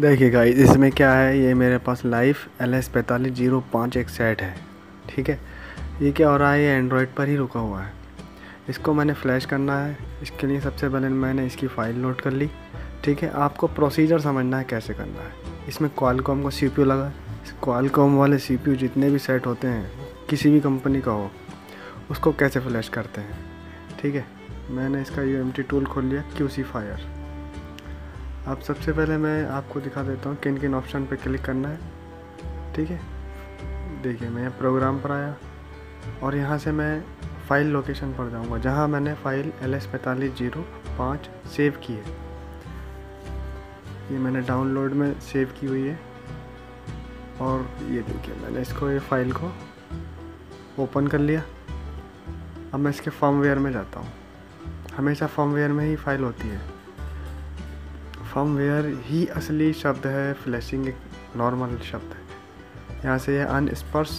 देखिए गाइस इसमें क्या है? ये मेरे पास लाइफ एल एस पैंतालीस ज़ीरो पाँच एक सेट है, ठीक है? ये क्या हो रहा है? ये एंड्रॉयड पर ही रुका हुआ है। इसको मैंने फ्लैश करना है। इसके लिए सबसे पहले मैंने इसकी फ़ाइल लोड कर ली, ठीक है? आपको प्रोसीजर समझना है कैसे करना है। इसमें क्वालकॉम का सी लगा क्वालकॉम वाले CPU जितने भी सेट होते हैं, किसी भी कंपनी का हो, उसको कैसे फ्लैश करते हैं, ठीक है? मैंने इसका यूएमटी टूल खोल लिया क्यू फायर अब सबसे पहले मैं आपको दिखा देता हूँ किन किन ऑप्शन पे क्लिक करना है। ठीक है? देखिए, मैं प्रोग्राम पर आया और यहाँ से मैं फ़ाइल लोकेशन पर जाऊँगा, जहाँ मैंने फ़ाइल एल एस पैंतालीस ज़ीरो पाँच सेव की है। ये मैंने डाउनलोड में सेव की हुई है और ये देखिए, मैंने इसको, ये फ़ाइल को ओपन कर लिया। अब मैं इसके फॉर्मवेयर में जाता हूँ। हमेशा फॉर्मवेयर में ही फ़ाइल होती है। फर्मवेयर ही असली शब्द है फ्लैशिंग एक नॉर्मल शब्द है। यहाँ से यह अनस्पर्श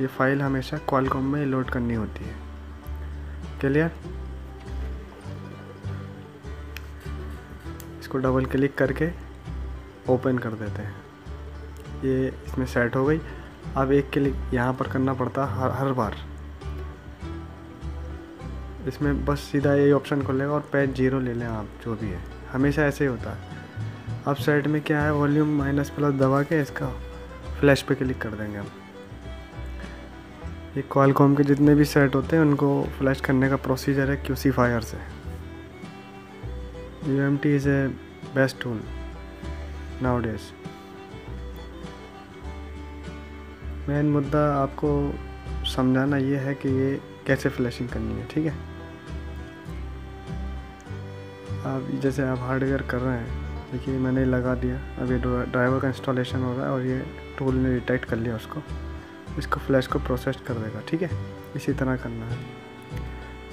ये फ़ाइल हमेशा क्वालकॉम में लोड करनी होती है। क्लियर इसको डबल क्लिक करके ओपन कर देते हैं। ये इसमें सेट हो गई। अब एक क्लिक यहाँ पर करना पड़ता हर हर बार। इसमें बस सीधा यही ऑप्शन खोलेगा और पेज ज़ीरो ले लें आप, जो भी है। हमेशा ऐसे ही होता है। अब साइड में क्या है वॉल्यूम माइनस प्लस दबा के इसका फ्लैश पे क्लिक कर देंगे हम। ये कॉलकॉम के जितने भी सेट होते हैं, उनको फ्लैश करने का प्रोसीजर है क्यू सी फायर से। U M T is a best tool now days main मुद्दा आपको समझाना ये है कि ये कैसे फ्लैशिंग करनी है, ठीक है? आप जैसे आप हार्डवेयर कर रहे हैं, देखिए मैंने लगा दिया। अभी ड्राइवर का इंस्टॉलेशन हो रहा है और ये टूल ने डिटेक्ट कर लिया उसको। इसको फ्लैश को प्रोसेस कर देगा, ठीक है? इसी तरह करना है।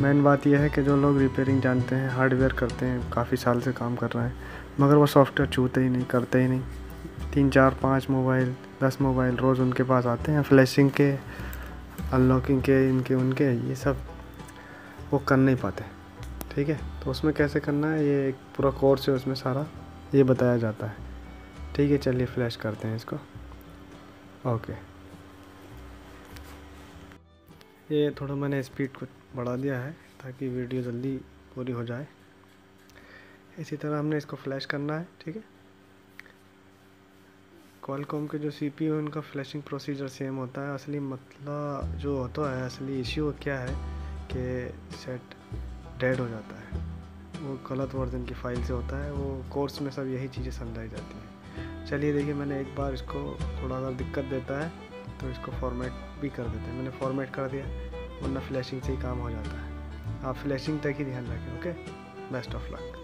मेन बात यह है कि जो लोग रिपेयरिंग जानते हैं, हार्डवेयर करते हैं, काफ़ी साल से काम कर रहे हैं, मगर वो सॉफ्टवेयर छूते ही नहीं, करते ही नहीं। तीन, चार, पाँच मोबाइल दस मोबाइल रोज़ उनके पास आते हैं फ्लैशिंग के अनलॉकिंग के, इनके, उनके, ये सब वो कर नहीं पाते। ठीक है? तो उसमें कैसे करना है? ये एक पूरा कोर्स है उसमें सारा। ये बताया जाता है। ठीक है, चलिए फ्लैश करते हैं इसको। ओके ये थोड़ा मैंने स्पीड को बढ़ा दिया है, ताकि वीडियो जल्दी पूरी हो जाए। इसी तरह हमने इसको फ्लैश करना है, ठीक है? कॉलकॉम के जो सी पी उनका फ्लैशिंग प्रोसीजर सेम होता है। असली मतलब जो होता है, असली इश्यू क्या है कि सेट डेड हो जाता है। वो गलत वर्जन की फ़ाइल से होता है, वो कोर्स में सब यही चीज़ें समझाई जाती हैं। चलिए देखिए, मैंने एक बार इसको थोड़ा अगर दिक्कत देता है तो इसको फॉर्मेट भी कर देते हैं। मैंने फॉर्मेट कर दिया, वरना फ्लैशिंग से ही काम हो जाता है। आप फ्लैशिंग तक ही ध्यान रखें ओके बेस्ट ऑफ़ लक